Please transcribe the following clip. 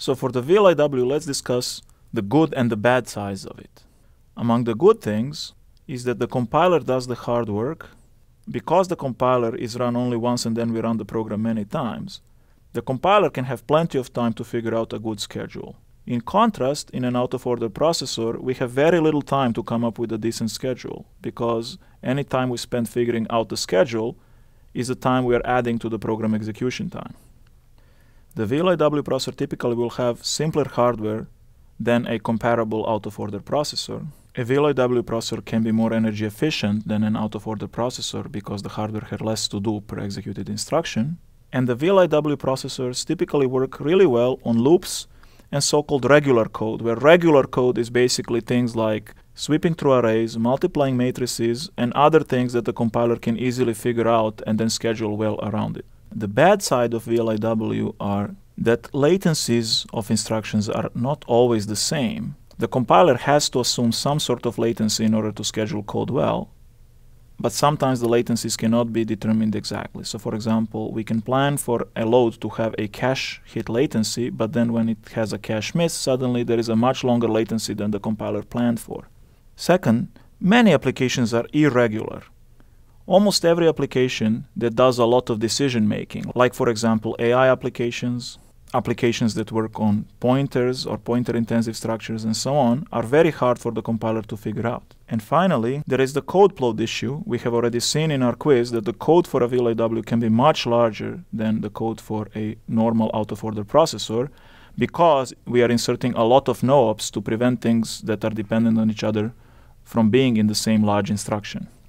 So for the VLIW, let's discuss the good and the bad sides of it. Among the good things is that the compiler does the hard work. Because the compiler is run only once and then we run the program many times, the compiler can have plenty of time to figure out a good schedule. In contrast, in an out-of-order processor, we have very little time to come up with a decent schedule because any time we spend figuring out the schedule is the time we are adding to the program execution time. The VLIW processor typically will have simpler hardware than a comparable out-of-order processor. A VLIW processor can be more energy efficient than an out-of-order processor because the hardware has less to do per executed instruction. And the VLIW processors typically work really well on loops and so-called regular code, where regular code is basically things like sweeping through arrays, multiplying matrices, and other things that the compiler can easily figure out and then schedule well around it. The bad side of VLIW are that latencies of instructions are not always the same. The compiler has to assume some sort of latency in order to schedule code well, but sometimes the latencies cannot be determined exactly. So for example, we can plan for a load to have a cache hit latency, but then when it has a cache miss, suddenly there is a much longer latency than the compiler planned for. Second, many applications are irregular. Almost every application that does a lot of decision making, like for example AI applications, applications that work on pointers or pointer intensive structures and so on are very hard for the compiler to figure out. And finally, there is the code bloat issue. We have already seen in our quiz that the code for a VLIW can be much larger than the code for a normal out-of-order processor because we are inserting a lot of no-ops to prevent things that are dependent on each other from being in the same large instruction.